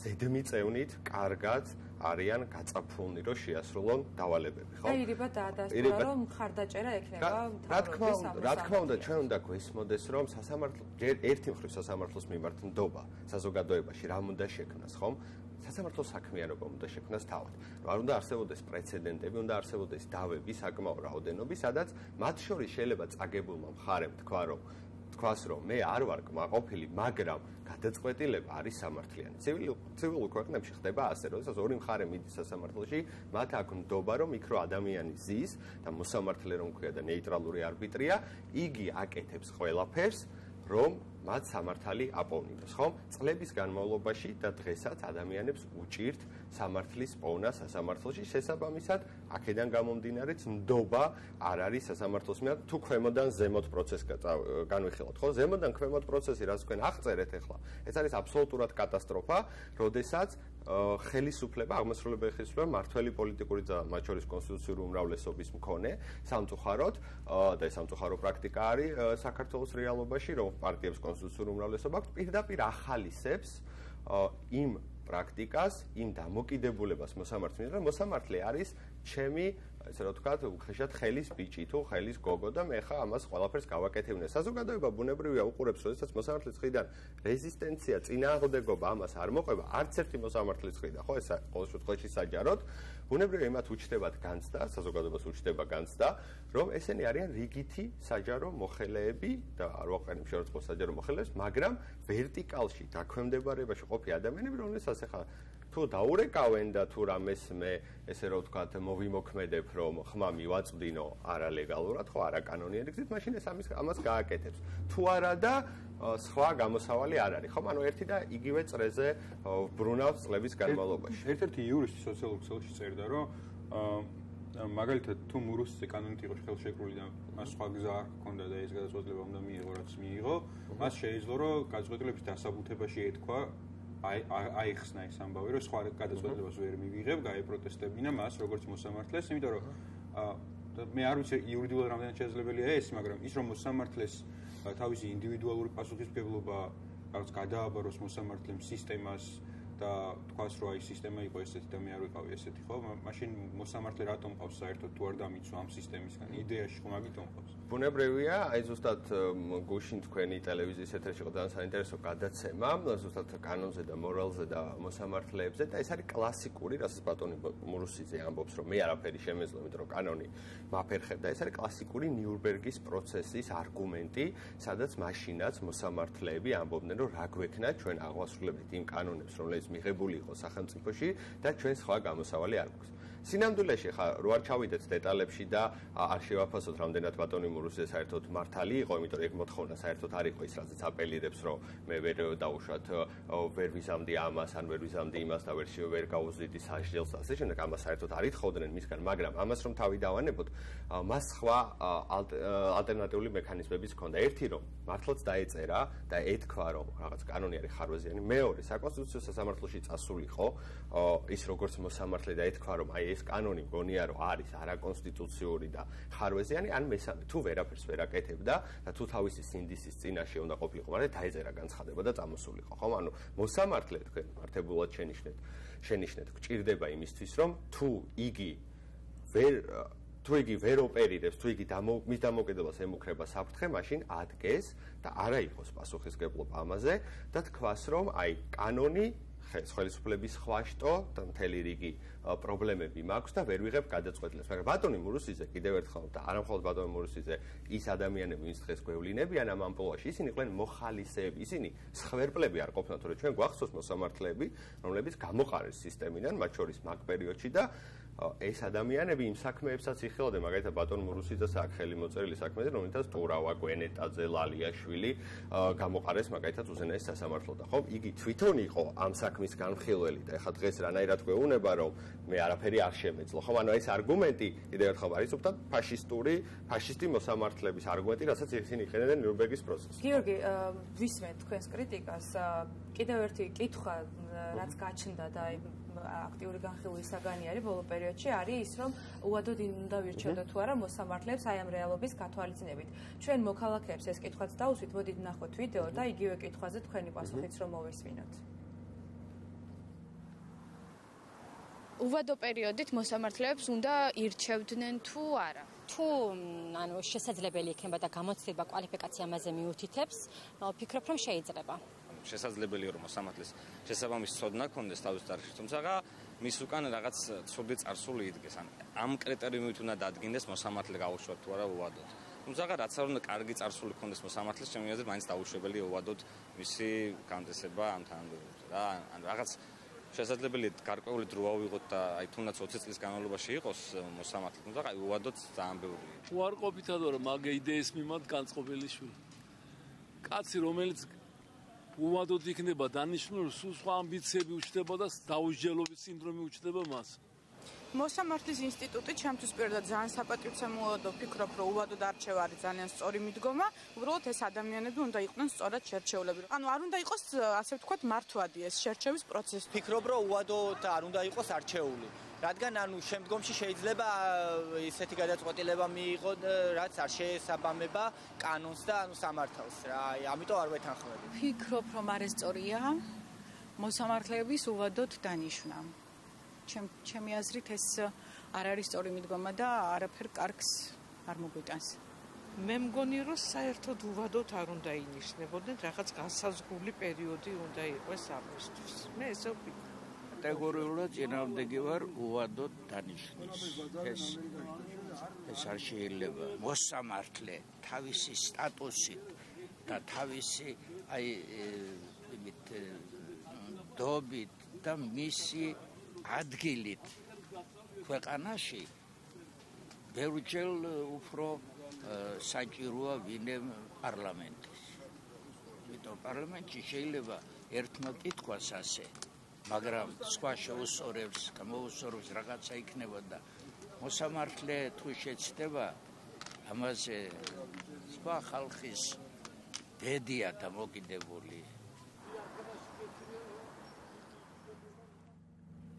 ზედმიწევნით, კარგად არიან გაწაფულნი, რომ შეასრულონ დავალებები, ხო? აი, რიბა დაადასტურა, რომ ხარდაჭერა ექნება რა თქმა უნდა, რა თქმა უნდა, ჩვენ უნდა გვესმოდეს, რომ სასამართლო ერთი მხრივ სასამართლოს მიმართ ნდობა საზოგადოებაში რა უნდა შექმნას, ხომ? სასამართლო საქმიანობა უნდა შექმნას თავად. რა უნდა არსებობდეს პრეცედენტები, უნდა არსებობდეს დავები საკმაო რაოდენობის, სადაც მათ შორის შეიძლება წაგებულმა მხარემ თქვა, რომ თქვას, რომ მე არ ვარ კმაყოფილი, მაგრამ გადაწყვეტილება არის სამართლიანი. ცივილ ცივილ ქვეყნებში ხდება ასე, როდესაც ორი მხარე მიდის სასამართლოში, მათ აქვს ნდობა, რომ იქ რო ადამიანი ზის და მოსამართლე რომ ქვია და ნეიტრალური არბიტრია, იგი აკეთებს ყველაფერს, რომ მათ სამართალი აპოვნინოს, ხო? წლების განმავლობაში და დღესაც ადამიანებს უჭირთ სამართლის პოვნა სასამართლოში, შესაბამისად, აქედან გამომდინარეც ნდობა არ არის სასამართლოს მიერ თუ ქვემოდან ზემოთ პროცესი განვიხილოთ, ხო? ზემოდან ქვემოთ პროცესი, რაც თქვენ აღწერეთ ახლა, ეს არის აბსოლუტურად კატასტროფა, როდესაც ხელისუფლება, აღმასრულებელი ხელისუფლება მართველი პოლიტიკური და მათ შორის კონსტიტუციური უმრავლესობის მქონე სამწუხაროდ. და ეს სამწუხარო პრაქტიკა არის საქართველოს რეალობაში, რომ პარტიებს კონსტიტუციური უმრავლესობა აქვს. პირდაპირ ახალისებს იმ პრაქტიკას, იმ დამოკიდებულებას მოსამართლეს, რომ მოსამართლე არის ჩემი ესე რა ვთქვა, ხეშად ხელის ბიჭი თუ ხელის გოგო და მე ხა ამას ყველაფერს გავაკეთებინე. საზოგადოება ბუნებრივია უყურებს, როდესაც მოსამართლის ხრიდან რეზისტენცია, წინააღმდეგობა ამას არ მოყვება, არც ერთი მოსამართლის ხრიდან, ხო, ეს ყოველ შემთხვევაში საჯაროდ ბუნებრივია იმათ უჩნდებათ განცდა, საზოგადოებას უჩნდება განცდა, რომ ესენი არიან რიგითი საჯარო მოხელეები და არ ვაყენებ შეერთებულ საჯარო მოხელეებს, მაგრამ ვერტიკალში დაქვემდებარებაში ყოფი ადამიანები, რომლებსაც ახლა თუ დაურეკავენ და თუ რამეს მე ესე რომ ვთქვათ მოვიმოქმედებ რომ ხმა მივაწვდინო არალეგალურად ხო არაკანონიერი გზით მაშინ ეს ამის ამას გააკეთებს. თუ არა და სხვა გამოსავალი არ არის. ხო ანუ ერთი და იგივე წრეზე ბრუნავს წლების განმავლობაში. ერთ-ერთი იურისტი სოციალურ ქსელში წერდა რომ მაგალითად თუ მურუსზე კანონით იყო ხელშეკრული და მას სხვა გზა არ ჰქონდა და ეს გადაწყვეტილება უნდა მიიღო რაც მიიღო მას შეეძლო რომ გადაწყვეტილების დასაბუთებაში ეთქვა აი აიხსნა ის ამბავი, რომ სხვა გადაწყვეტილებას ვერ მივიღებ, გაიპროტესტებინა მას როგორც მოსამართლეს, იმიტომ რომ მე არ ვიცი იურიდიულად რამდენად შესაძლებელია ეს, მაგრამ ის რომ მოსამართლეს თავისი ინდივიდუალური პასუხისმგებლობა რაღაც გადააბაროს მოსამართლემ სისტემას და თქვას რომ აი სისტემა იყო ესეთი და მე არ ვიყავი ესეთი ხო? მაშინ მოსამართლე რატომ ყავს საერთოდ თუ არ დამიცვა ამ სისტემისგან? იდეაში ხომ აგიტომ ყავს? ბუნებრივია, აი ზუსტად გუშინ თქვენი ტელევიზიის ეთერში იყო ძალიან საინტერესო გადაცემა, ზუსტად კანონზე და მორალზე და მოსამართლეებზე და ეს არის კლასიკური, რასაც ბატონი მურუსიძე ამბობს, რომ მე არაფერი შემეძლო, იმიტომ რომ კანონი მაფერხებდა. ეს არის კლასიკური ნიურნბერგის პროცესის არგუმენტი, სადაც მაშინაც მოსამართლეები ამბობდნენ, რომ რა გვექნა ჩვენ აღვასრულებით იმ კანონებს, რომლებიც მიღებული იყო სახელმწიფოში და ჩვენ სხვა გამოსავალი არ გვაქვს. სინამდვილეში ხა რო არ ჩავიდეთ დეტალებში და არ შევაფასოთ რამდენად ბატონი მურუსზე საერთოდ მართალი იყო, იმიტომ რომ ეგ მოთხოვნა საერთოდ არ იყო ის, რაზეც აპელირებს, რომ მე ვერ დაუშვათ ვერ ვიზამდი ამას, ან ვერ ვიზამდი იმას და ვერ ვერ გაუზვიდი სასჯელს ასე შემდეგ, ამას საერთოდ არ ითხოვდნენ მისგან, მაგრამ ამას რომ თავი დავანებოთ, მას სხვა ალტერნატიული მექანიზმებიც ჰქონდა. ერთი რომ მართლაც დაეწერა და ეთქვა რომ რაღაც კანონი არის ხარვეზიანი. მეორე საკონსტიტუციო სასამართლოში წასულიყო ის როგორც მოსამართლე და ეთქვა რომ აი ეს კანონი მგონია რომ არის არაკონსტიტუციური და ხარვეზიანი, ან მესამე თუ ვერაფერს ვერ აკეთებდა და თუ თავისი სინდისის წინაშე უნდა ყოფილიყო, მაგრამ დაეწერა განცხადება და წამოსულიყო, ხო? ანუ მოსამართლე თქვენ მართებულად შენიშნეთ, შენიშნეთ გჭირდება იმისთვის რომ თუ იგი ვერ თუ იგი ვერ ოპერირებს, თუ იგი მის დამოკიდებას ემუქრება საფრთხე, მაშინ ადგეს და არა იყოს პასუხისგებლობა ამაზე და თქვას რომ აი კანონი ხელისუფლების ხვაშტო და მთელი რიგი პრობლემები მაქვს და ვერ ვიღებ გადაწყვეტილებას. მაგრამ ბატონი მურუსიძე კიდევ ერთხელ და არა მხოლოდ ბატონი მურუსიძე, ის ადამიანები, ვინც დღეს გვევლინებიან ამ ამპლუაში, ისინი იყვნენ მოხალისეები, ისინი სხვერპლები არ ყოფილან, თორე ჩვენ გვახსოვს მოსამართლეები, რომლებიც გამოყარეს სისტემიდან, მათ შორის მაგ პერიოდში და ეს ადამიანები იმ საქმეებსაც იხილავდნენ, მაგალითად ბატონ მურუსიძეს აქ ხელი მოწერილი საქმეზე, რომელთაც ტურავა, გვენეტაძე, ლალიაშვილი გამოყარეს მაგალითად უზენაეს სასამართლო და ხო, იგი თვითონ იყო ამ საქმის განხილველი და ეხლა დღეს რანაირად გვეუბნება, რომ მე არაფერი არ შემეძლო. ხო, ანუ ეს არგუმენტი კიდევ ერთხელ არის უფრო ფაშისტური, ფაშისტი მოსამართლების არგუმენტი, რასაც ისინი იყენებენ ნიურნბერგის პროცესში. გიორგი, ვისმენთ თქვენს კრიტიკას. კიდევ ერთი კითხვა, რაც გაჩნდა და აი აქტიური განხილვის საგანი არის ბოლო პერიოდში არის ის რომ უადოდ უნდა ვირჩიოდო თუ არა მოსამართლეებს აი ამ რეალობის გათვალისწინებით. ჩვენ მოქალაქეებს ეს კითხვაც დაუსვით, მოდით ნახოთ ვიდეო და იგივე კითხვაზე თქვენი პასუხიც რომ მოვესმინოთ. უვადო პერიოდით მოსამართლეებს უნდა ირჩევდნენ თუ არა? თუ ანუ შესაძლებელი იქნება და გამოცდილება კვალიფიკაცია ამაზე მიუთითებს, ვფიქრობ რომ შეიძლება. შესაძლებელია რომ მოსამართლეს შესაბამის ცოდნა კონდეს თავის დარგში, თუმცა მის უკან რაღაც ცუდი წარსული იდგეს. ან ამ კრიტერიუმით უნდა დადგინდეს მოსამართლე გაუშვათ თუ არა უვადოთ. თუმცა რაც არ უნდა კარგი წარსული კონდეს მოსამართლეს, ჩემი აზრით მაინც დაუშვებელია უვადოთ მისი განდესება ამ თანამდებობაზე. რა, ან რაღაც შესაძლებელია გარკვეული დრო ავიღოთ და აი თუნდაც 20 წლის განმავლობაში იყოს მოსამართლე, თუმცა აი უვადოთ ძალიან ბევრია. უარყოფითად რომ მაგ იდეის მიმართ განწყობილი შვილი. კაცი რომელიც უვადოდ იქნება დანიშნული, სულ სხვა ამბიციები უჩნდება და დაუსჯელობის სინდრომი უჩნდება მას. მოსამართლის ინსტიტუტი ჩემთვის პირადად ძალიან საპატივცემოა და ვფიქრობ, რომ უვადოდ არჩევა არის ძალიან სწორი მიდგომა. უბრალოდ ეს ადამიანები უნდა იყვნენ სწორად შერჩეულები. ანუ არ უნდა იყოს ასე ვთქვათ მართვადი ეს შერჩევის პროცესი. ვფიქრობ, რომ უვადოდ არ უნდა იყოს არჩეული. რადგან ანუ შემდგომში შეიძლება ისეთი გადაწყვეტილება მიიღო, რაც არ შეესაბამება კანონს და ანუ სამართალს რა. აი, ამიტომ არ ვეთანხმები. ვფიქრობ, რომ არის სწორია მოსამართლეების უვადოდ დანიშნა. ჩემ ჩემი აზრით ეს არ არის სწორი მიდგომა და არაფერ კარგს არ მოგვიტანს. მე მგონი რომ საერთოდ უვადოთ არ უნდა ინიშნებოდნენ, რაღაც გასაზღვრული პერიოდი უნდა იყოს ამისთვის. მე ესე ვფიქრობ. კატეგორიულად წინააღმდეგი ვარ უვადოთ დანიშნის. ეს ეს არ შეიძლება. მოსამართლე თავისი სტატუსით და თავისი აი იმით დობით და მისი ადგილით ქვეყანაში ბევრჯერ უფრო საჭიროა ვინე პარლამენტის. იმიტომ პარლამენტში შეიძლება ერთმა კითხვას ასე, მაგრამ სხვა შეუსწორებს, გამოუსწორებს რაღაცა იქნება და მოსამართლე თუ შეცდება ამაზე სხვა ხალხის ბედია დამოკიდებული.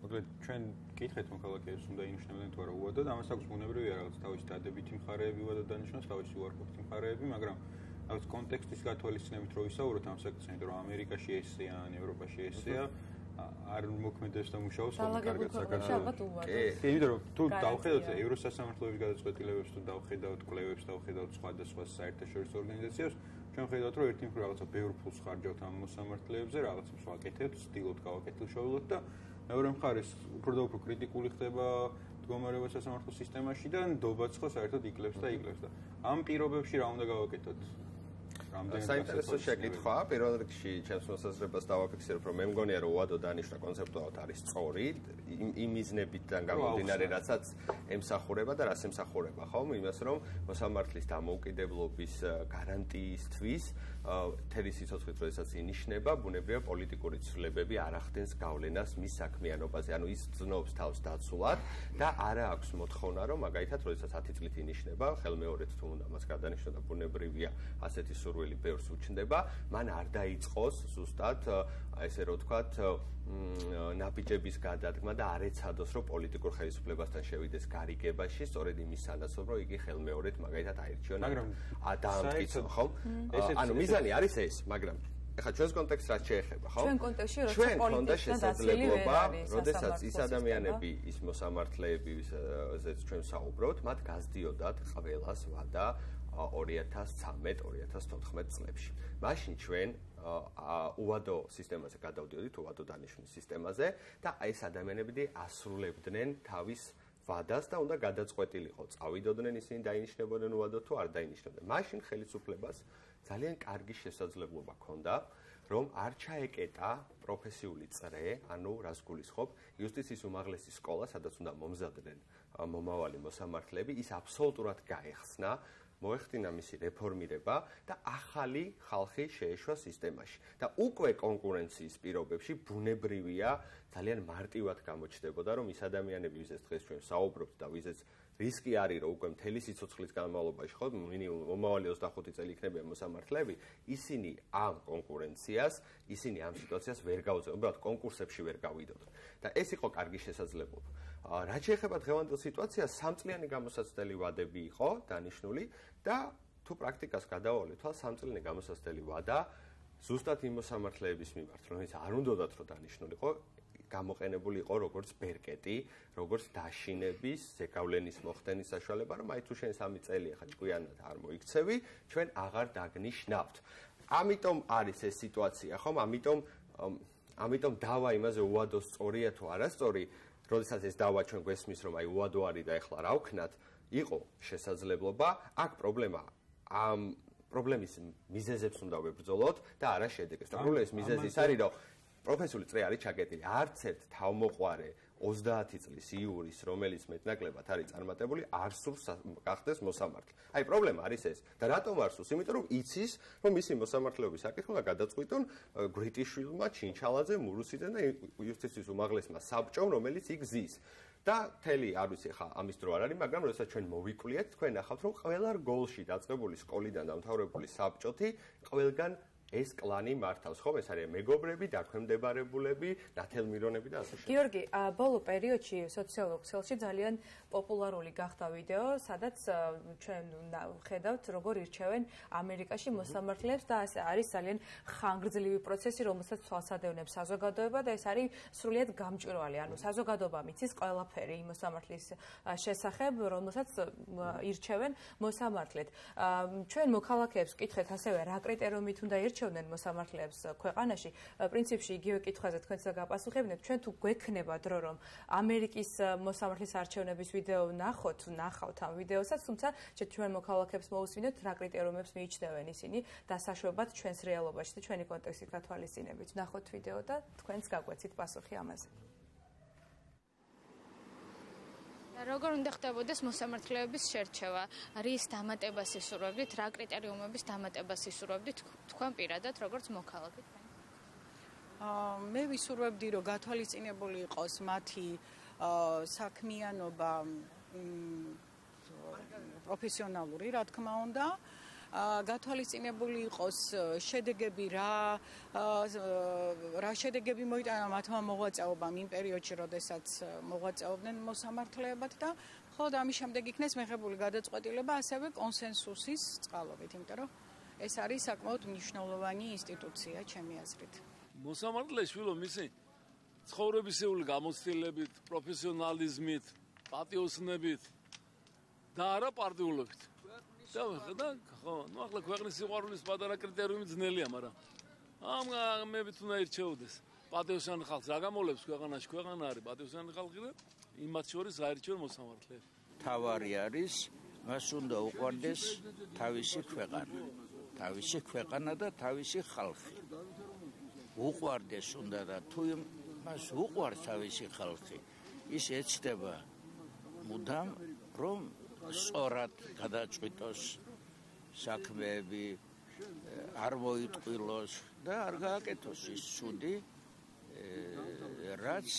მოკლედ ჩვენ კითხეთ მოქალაქეებს უნდა ინიშნებოდნენ თუ არა უადად. ამას აქვს ბუნებრივია რაღაც თავისი დადებითი მხარეები უადად დანიშნოს თავისი უარყოფითი მხარეები მაგრამ რაღაც კონტექსტის გათვალისწინებით რო ვისაუბროთ ამ საკითხზე იმიტომ რომ ამერიკაში ესეა ან ევროპაში ესეა არ მოქმედებს და მუშაობს ხოლმე კარგად საქართველოს კი იმიტომ რომ თუ დავხედოთ ევროსასამართლოების გადაწყვეტილებებს თუ დავხედავთ კვლევებს დავხედავთ სხვადასხვა საერთაშორისო ორგანიზაციებს ჩვენ ხედავთ რომ ერთი მხრივ რაღაცა ბევრ ფულს ხარჯავთ ამ მოსამართლეებზე რაღაც ვაკეთებთ ვცდილობთ გავაკეთილშეულოთ და მეორე მხარეს უფრო და უფრო კრიტიკული ხდება მდგომარეობა სასამართლო სისტემაში და ნდობაც ხო საერთოდ იკლებს და იკლებს და ამ პირობებში რა უნდა გავაკეთოთ? რამდენი საინტერესო შეკითხვა. პირველ რიგში ჩემს მოსაზრებას დავაფიქსირებ რომ მე მგონია რომ უადო დანიშნა კონცეპტუალად არის სწორი. იმ მიზნებიდან გამომდინარე რასაც ემსახურება და რას ემსახურება. ხო იმას რომ მოსამართლის დამოუკიდებლობის გარანტიისთვის თერის სიცოცხლით როდესაც ინიშნება ბუნებრივია პოლიტიკური ცვლილებები არ ახდენს გავლენას მის საქმიანობაზე. ანუ ის ძნობს თავს დაცულად და არა აქვს მოთხოვნა რომ მაგალითად როდესაც 10 წლით ინიშნება ხელმეორედ თუ უნდა მას გადანიშნო და ბუნებრივია ასეთი სურვილი ბევრს უჩნდება. მან არ დაიწყოს ზუსტად ესე რომ ვთქვათ ნაბიჯების გადადგმა და არ ეცადოს რომ პოლიტიკურ ხელისუფლებასთან შევიდეს გარიგებაში. სწორედ იმის სანაცვლოდ რომ იგი ხელმეორედ მაგალითად აირჩიონ მაგრამ ადამიანის ხომ? ანუ მიზანი არის ეს მაგრამ ეხლა ჩვენს კონტექსტს რაც შეეხება ხო ჩვენ კონტექსტში როცა პოლიტიკა შესაძლებლობა როდესაც ის ადამიანები ის მოსამართლეები ვისაც ჩვენ საუბრობთ მათ გაზდიოდათ ყველას ვადა 2013-2014 წლებში მაშინ ჩვენ უვადო სისტემაზე გადავდიოდით უვადო დანიშნვის სისტემაზე და აი ეს ადამიანები ასრულებდნენ თავის ვადას და უნდა გადაწყვეტილიყო წავიდოდნენ ისინი დაინიშნებოდნენ უვადო თუ არ დაინიშნებოდნენ მაშინ ხელისუფლებას ძალიან კარგი შესაძლებლობა ჰქონდა რომ არ ჩაეკეტა პროფესიული წრე, ანუ რას გულისხმობ, იუსტიციის უმაღლესი სკოლა, სადაც უნდა მომზადდნენ მომავალი მოსამართლეები, ის აბსოლუტურად გაეხსნა მოეხდინა მისი რეფორმირება და ახალი ხალხი შეეშვა სისტემაში. და უკვე კონკურენციის პირობებში ბუნებრივია ძალიან მარტივად გამოჩნდებოდა, რომ ის ადამიანები, ვიზეს დღეს ჩვენ საუბრობთ და ვიზეს რისკი არის, რომ უკვე მთელი სიცოცხლის განმავლობაში ხო მინიმუმ მომავალი 25 წელი იქნებიან მოსამართლეები, ისინი ამ კონკურენციას, ისინი ამ სიტუაციას ვერ გაუძლებს, უბრალოდ კონკურსებში ვერ გავიდოდოთ. და ეს იყო კარგი შესაძლებლობა. რაც შეეხება დღევანდელ სიტუაციას, სამწლიანი გამოსაცდელი ვადები იყო დანიშნული და თუ პრაქტიკას გადავალე თვალ სამწლიანი გამოსაცდელი ვადა ზუსტად იმ მოსამართლეების მიმართ, რომელიც არ უნდათ რომ დანიშნულიყო, გამოყენებული იყო როგორც ბერკეტი, როგორც დაშინების, ზეგავლენის მოხდენის საშუალება, რომ აი თუ შენ სამი წელი ახლა ჭკვიანად არ მოიქცევი, ჩვენ აღარ დაგნიშნავთ. ამიტომ არის ეს სიტუაცია, ხომ? ამიტომ ამიტომ დავა იმაზე უადო სწორია თუ არასწორი, როდესაც ეს დავა ჩვენ გვესმის, რომ აი უადო არის და ეხლა რა ვქნათ, იყო შესაძლებლობა, აქ პრობლემა ამ პრობლემის მიზეზებს უნდა ვებრძოლოთ და არა შედეგებს. და პრობლემის მიზეზი ის არის, რომ პროფესიული წრე არის ჩაკეტილი. არც ერთ თავმოყარე 30 წლის იურის, რომელიც მეტნაკლებად არის წარმატებული, არ სურს გახდეს მოსამართლე. აი პრობლემა არის ეს. და რატომ არ სურს? იმიტომ რომ იცის, რომ მისი მოსამართლეობის საკითხი უნდა გადაწყვიტონ გრიტიშვილმა, ჩინჩალაძე, მურუსიძე და იუსტიციის უმაღლესმა საბჭომ, რომელიც იგზის. და თელი არ ვიცი ხა ამის დრო არ არის, მაგრამ როდესაც ჩვენ მოვიკვლიეთ, თქვენ ნახავთ, რომ ყველა გოლში დაწყებული სკოლიდან დამთავრებული საბჭოთი ყველგან ეს კლანი მართავს. ხო ეს არის მეგობრები დაქვემდებარებულები ნათელმირონები და ასე შემდეგ. გიორგი ბოლო პერიოდში სოციალურ ქსელში ძალიან პოპულარული გახდა ვიდეო სადაც ჩვენ ხედავთ როგორ ირჩევენ ამერიკაში მოსამართლეებს და ასე არის ძალიან ხანგრძლივი პროცესი რომელსაც თვალსადევნებს საზოგადოება და ეს არის სრულიად გამჭვირვალე. ანუ საზოგადოება მიცის ყველაფერი იმ მოსამართლის შესახებ რომელსაც ირჩევენ მოსამართლედ. ჩვენ მოქალაქეებს ვკითხეთ ასევე რა კრიტერიუმით უნდა ირჩევენ არჩევდნენ მოსამართლეებს ქვეყანაში, პრინციპში იგივე კითხვაზე თქვენც გაპასუხებინეთ, ჩვენ თუ გვექნება დრო რომ ამერიკის მოსამართლის არჩევნების ვიდეო ნახოთ, ნახავთ ამ ვიდეოსაც, თუმცა ჩვენ მოქალაქეებს მოусვინოთ რა კრიტერიუმებს მიიჩნევენ ისინი დასაშვებად ჩვენს რეალობაში და ჩვენი კონტექსტით გათვალისწინებით. ნახოთ ვიდეო და თქვენც გაგვეცით პასუხი ამაზე. როგორ უნდა ხდებოდეს მოსამართლეების შერჩევა? რის დამატებას ისურვებდით, რა კრიტერიუმების დამატებას ისურვებდით თქვენ პირადად როგორც მოქალაქე? აა მე ვისურვებდი, რომ გათვალისწინებული იყოს მათი აა საქმიანობა პროფესიონალური, რა თქმა უნდა. გათვალისწინებული იყოს შედეგები რა რა შედეგები მოიტანა მათმა მოღვაწეობამ იმ პერიოდში, როდესაც მოღვაწეობდნენ მოსამართლეებად და ხოლო ამის შემდეგ იქნეს მიღებული გადაწყვეტილება ასევე კონსენსუსის წყალობით, იმიტომ რომ ეს არის საკმაოდ მნიშვნელოვანი ინსტიტუცია ჩემი აზრით. მოსამართლე შვილო მისი ცხოვრებისეული გამოცდილებით, პროფესიონალიზმით, პატიოსნებით და არა პარტიულობით. და და ხო, ну ახლა ქვეყნის სიყვარულის პატარა კრიტერიუმი ძნელია, მაგრამ ამ მე ვით უნდა ირჩეოდეს. პატიოსანი ხალხს რა გამოლებს ქვეყანაში? ქვეყანა არის პატიოსანი ხალხი და იმათ შორის აირჩევენ მოსამართლეებს. თავარი არის, მას უნდა უყვარდეს თავისი ქვეყანა. თავისი ქვეყანა და თავისი ხალხი. უყვარდეს უნდა და თუ მას უყვარს თავისი ხალხი, ის ეცდება მუდამ რომ სწორად გადაწყვიტოს საქმეები არ მოიტყვილოს და არ გააკეთოს ის სუდი რაც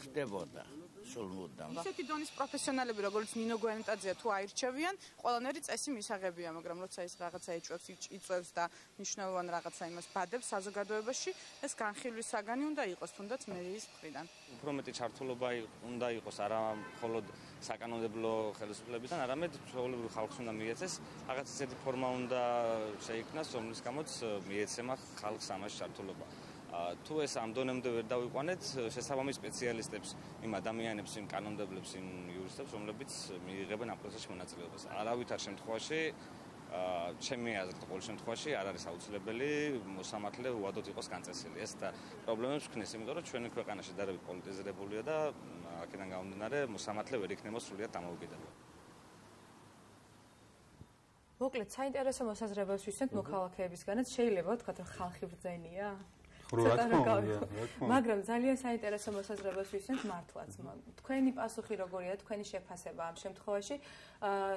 ხდებოდა სულ მუდამ. ისეთი დონის პროფესიონალები როგორც ნინო გვენტაძეა თუ აირჩევიან, ყველანაირი წესი მისაღებია, მაგრამ როცა ის რაღაცა ეჭვებს, იწვევს და მნიშვნელოვან რაღაცა იმას ბადებს საზოგადოებაში, ეს განხილვის საგანი უნდა იყოს თუნდაც მერიის მხრიდან. უფრო მეტი ჩართულობა უნდა იყოს არა მხოლოდ საკანონმდებლო ხელისუფლებიდან, არამედ ჩვეულებრივ ხალხს უნდა მიეცეს, რაღაც ისეთი ფორმა უნდა შეიქმნას, რომლის გამოც მიეცემა ხალხს ამაში ჩართულობა. თუ ეს ამ დონემდე ვერ დავიყვანეთ შესაბამის სპეციალისტებს, იმ ადამიანებს, იმ კანონმდებლებს, იმ იურისტებს, რომლებიც მიიღებენ ამ პროცესში მონაწილეობას. არავითარ შემთხვევაში აა ჩემი აზრით ყოველ შემთხვევაში არ არის აუცილებელი მოსამართლე უადოდ იყოს განწესილი. ეს და პრობლემებს ქნეს, იმიტომ რომ ჩვენი ქვეყანა შედარებით პოლიტიზირებულია და აქედან გამომდინარე მოსამართლე ვერ იქნება სრულიად დამოუკიდებელი. მოკლედ, საინტერესო მოსაზრებებს ვისმენთ მოქალაქეებისგანაც, შეიძლება ვთქვათ, რომ ხალხი ბრძენია? რა თქმა უნდა. მაგრამ ძალიან საინტერესო მოსაზრებას ვისმენთ მართლაც. თქვენი პასუხი როგორია, თქვენი შეფასება ამ შემთხვევაში?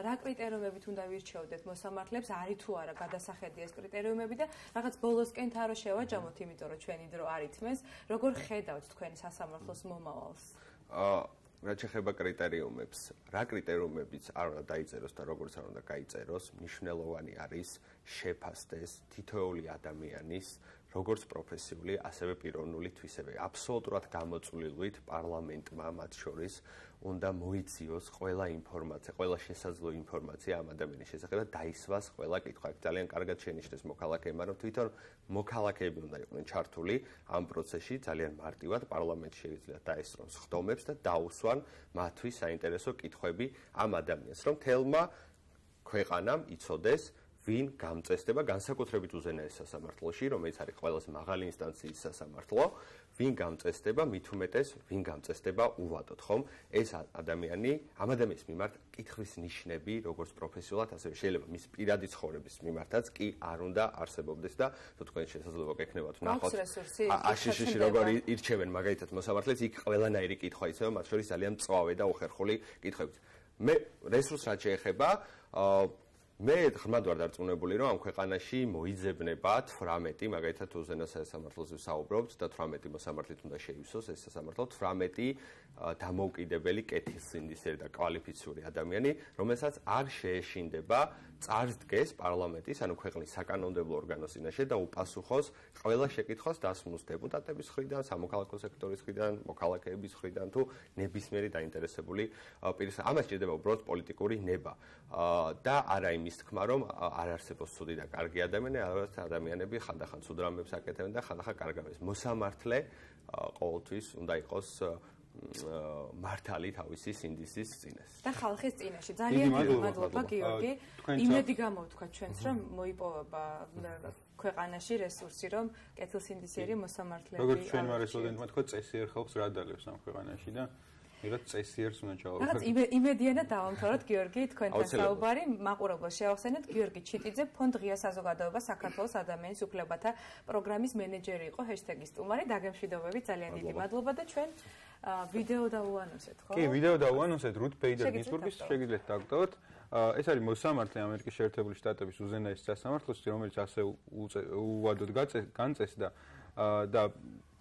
რა კრიტერიუმებით უნდა ვირჩევდეთ მოსამართლებს? არის თუ არა გადასახედი ეს კრიტერიუმები და რაღაც ბოლოსკენ თარო შევაჯამოთ, იმიტომ რომ ჩვენი დრო არითმეს. როგორ ხედავთ თქვენი სასამართლოს მომავალს? აა რა შეიძლება კრიტერიუმებს? რა კრიტერიუმებიც არ უნდა დაიწეროს და როგორც არ უნდა გაიწეროს, მნიშვნელოვანი არის შეფასდეს თითოეული ადამიანის როგორც პროფესიული, ასევე პიროვნული თვისებები. აბსოლუტურად გამოწვლილვით პარლამენტმა მათ შორის უნდა მოიციოს ყველა ინფორმაცია, ყველა შესაძლო ინფორმაცია ამ ადამიანის შესახებ და დაისვას ყველა კითხვა. ძალიან კარგად შენიშნეს მოქალაქეებმა, რომ თვითონ მოქალაქეები უნდა იყვნენ ჩართული ამ პროცესში, ძალიან მარტივად პარლამენტში შეიძლება დაესწრონ ხდომებს და დაუსვან მათთვის საინტერესო კითხვები ამ ადამიანს, რომ თელმა ქვეყანამ იცოდეს ვინ გამწესდება განსაკუთრებით უზენაეს სასამართლოში, რომელიც არის ყველაზე მაღალი ინსტანციის სასამართლო, ვინ გამწესდება, მით უმეტეს ვინ გამწესდება უვადოთ, ხომ? ეს ადამიანი, ამ ადამიანის მიმართ კითხვის ნიშნები, როგორც პროფესიულად, ასევე შეიძლება მის პირადი ცხოვრების მიმართაც კი არ უნდა არსებობდეს და თუ თქვენ შესაძლოა გექნებათ ნახოთ. აშშში როგორ ირჩევენ მაგალითად მოსამართლეს, იქ ყველანაირი კითხვა იცევა, მათ შორის ძალიან მწვავე და უხერხული კითხვები. მე რესურს რაც შეეხება, აა მე ღრმად ვარ დარწმუნებული, რომ ამ ქვეყანაში მოიძებნება 18, მაგალითად უზენას სასამართლოზე ვსაუბრობთ და 18 მოსამართლით უნდა შეივსოს ეს სასამართლო 18 დამოუკიდებელი კეთილსინდისერი და კვალიფიციური ადამიანი, რომელსაც არ შეეშინდება წარდგეს პარლამენტის, ანუ ქვეყნის საკანონმდებლო ორგანოს წინაშე და უპასუხოს ყველა შეკითხვას დასმულს დეპუტატების მხრიდან, სამოქალაქო სექტორის მხრიდან, მოქალაქეების მხრიდან თუ ნებისმიერი დაინტერესებული პირის. ამას შეიძლება უბრალოდ პოლიტიკური ნება. და არა იმის თქმა, რომ არ არსებობს ცუდი და კარგი ადამიანები, ალბათ ადამიანები ხანდახან ცუდ რამებს აკეთებენ და ხანდახან კარგავეს. მოსამართლე ყოველთვის უნდა იყოს მართალი თავისი სინდისის წინეს. და ხალხის წინაშე. ძალიან მადლობა გიორგი. იმედი გამოვთქვა ჩვენს რომ მოიპოვება ქვეყანაში რესურსი რომ კეთილსინდისიერი მოსამართლეები. როგორც ჩვენ მარესოდენტმა თქვა წესიერ ხალხს რა დალევს ამ ქვეყანაში და იღაც წესიერს უნდა ჩავაბაროთ. რაღაც იმედიანად დავამთავროთ გიორგი თქვენთან საუბარი. მაყურებელს შეახსენეთ გიორგი ჩიტიძე ფონდ ღია საზოგადოება საქართველოს ადამიანის უფლებათა პროგრამის მენეჯერი იყო #სტუმარი. დაგემშვიდობებით ძალიან დიდი მადლობა და ჩვენ ვიდეო დაუანონსეთ, ხო? კი, ვიდეო დაუანონსეთ რუთ პეიდერ გინსბურგის შეგიძლიათ დაგტოვოთ. ეს არის მოსამართლე ამერიკის შეერთებული შტატების უზენაესი სასამართლოს, რომელიც ასე უვადოდ განწესდა და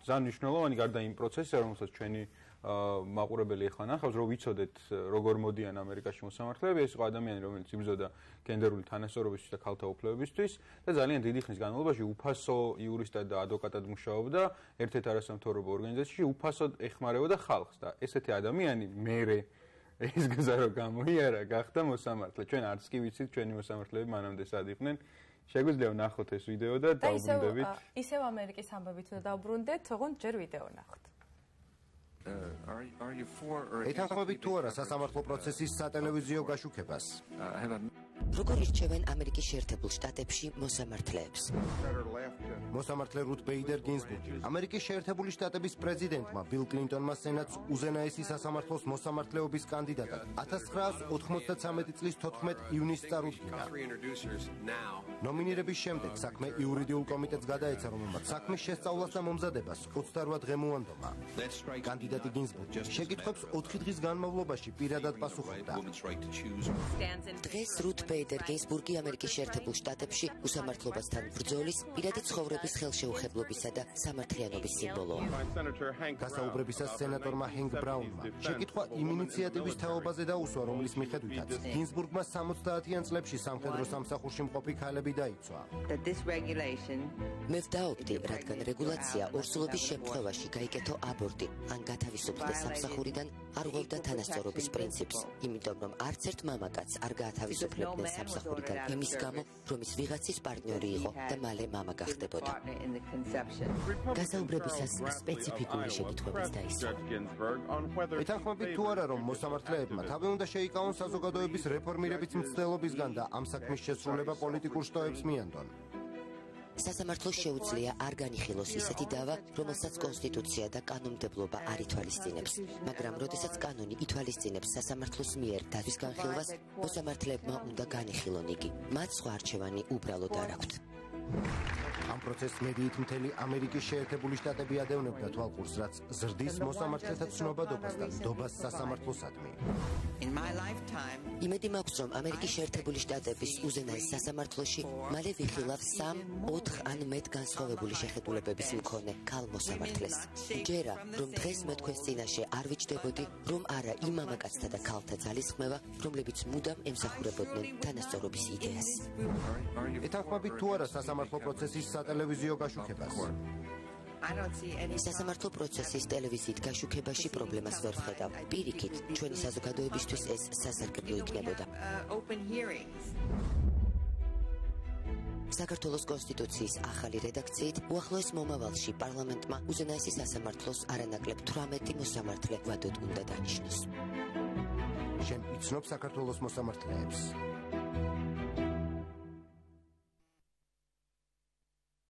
ძალიან მნიშვნელოვანი გარდა იმ პროცესისა, რომელსაც ჩვენი მაყურებელი ახლა ნახავს, რომ ვიცოდეთ როგორ მოდიან ამერიკაში მოსამართლეები, ეს იყო ადამიანი, რომელიც იბრძოდა გენდერული თანასწორობისთვის და ქალთა უფლებებისთვის და ძალიან დიდი ხნის განმავლობაში უფასო იურისტად და ადვოკატად მუშაობდა ერთ-ერთ არასამთავრობო ორგანიზაციაში, უფასოდ ეხმარებოდა ხალხს და ესეთი ადამიანი მეરે ეს გზა რო გამოიარა, გახდა მოსამართლე. ჩვენ არც კი ვიცით ჩვენი მოსამართლეები მანამდე სად იყვნენ. შეგვიძლია ნახოთ ეს ვიდეო და დაუბრუნდებით. ისევ ამერიკის ამბებით უნდა დაუბრუნდეთ, თორემ ჯერ ვიდეო ნახოთ. ეთანხმებით თუ არა სასამართლო პროცესის სატელევიზიო გაშუქებას? როგორ ირჩევენ ამერიკის შეერთებულ შტატებში მოსამართლეებს? მოსამართლე რუთ ბეიდერ გინსბურგი, ამერიკის შეერთებული შტატების პრეზიდენტმა ბილ კლინტონმა სენატს უზენაესი სასამართლოს მოსამართლეობის კანდიდატად 1993 წლის 14 ივნისს წარუდგინა. ნომინირების შემდეგ საქმე იურიდიულ კომიტეტს გადაეცა, რომელმაც საქმის შესწავლას და მომზადებას 28 დღე მოანდომა. კანდიდატი გინსბურგი შეკითხვებს 4 დღის განმავლობაში პირადად პასუხობდა. დღეს რუთ ბეიდერ გინსბურგი ამერიკის შეერთებულ შტატებში უსამართლობასთან ბრძოლის პირადი ცხოვრების ხელშეუხებლობისა და სამართლიანობის სიმბოლოა. გასაუბრებისას სენატორმა ჰენგ ბრაუნმა შეკითხვა იმ ინიციატივის თაობაზე დაუსვა, რომლის მიხედვითაც გინსბურგმა 70-იან წლებში სამხედრო სამსახურში მყოფი ქალები დაიცვა. მე ვდაობდი, რადგან რეგულაცია ორსულობის შემთხვევაში გაიკეთო აბორტი ან გათავისუფლდეს სამსახურიდან არ ღვევდა თანასწორობის პრინციპს, იმიტომ რომ არც ერთ მამაკაც არ გაათავისუფლებდა და სამსახურიდან იმის გამო, რომ ის ვიღაცის პარტნიორი იყო და მალე მამა გახდებოდა. გასაუბრებისას სპეციფიკური შეკითხვებიც დაისვა. ეთანხმები თუ არა, რომ მოსამართლეებმა თავი უნდა შეიკავონ საზოგადოების რეფორმირების მცდელობისგან და ამ საქმის შესრულება პოლიტიკურ შტოებს მიანდონ. სასამართლოს შეუძლია არ განიხილოს ისეთი დავა, რომელსაც კონსტიტუცია და კანონმდებლობა არ ითვალისწინებს, მაგრამ როდესაც კანონი ითვალისწინებს სასამართლოს მიერ დავის განხილვას, მოსამართლებმა უნდა განიხილონ იგი. მათ სხვა არჩევანი უბრალოდ არ აქვთ. ამ პროცესს მედიით მთელი ამერიკის შეერთებული შტატები ადევნებდა თვალყურს, რაც ზრდის მოსამართლეთა ცნობადობას და ნდობას სასამართლოსადმი. იმედი მაქვს, რომ ამერიკის შეერთებული შტატების უზენაეს სასამართლოში მალე ვიხილავ 3, 4 ან მეტ განსხვავებული შეხედულებების მქონე ქალ მოსამართლეს. ჯერა, რომ დღეს მე თქვენს წინაშე არ ვიჩდებოდი, რომ არა იმ მამაკაცთა და ქალთა ძალისხმევა, რომლებიც მუდამ ემსახურებოდნენ თანასწორობის იდეას. ეთანხმებით თუ არა სასამართლო პროცესის სატელევიზიო გაშუქებას. სასამართლო პროცესის ტელევიზიით გაშუქებაში პრობლემას ვერ ხედავ. პირიქით, ჩვენი საზოგადოებისთვის ეს სასარგებლო იქნებოდა. საქართველოს კონსტიტუციის ახალი რედაქციით უახლოეს მომავალში პარლამენტმა უზენაესი სასამართლოს არანაკლებ 18 მოსამართლე ვადოდ უნდა დანიშნოს. შენ იცნობ საქართველოს მოსამართლეებს?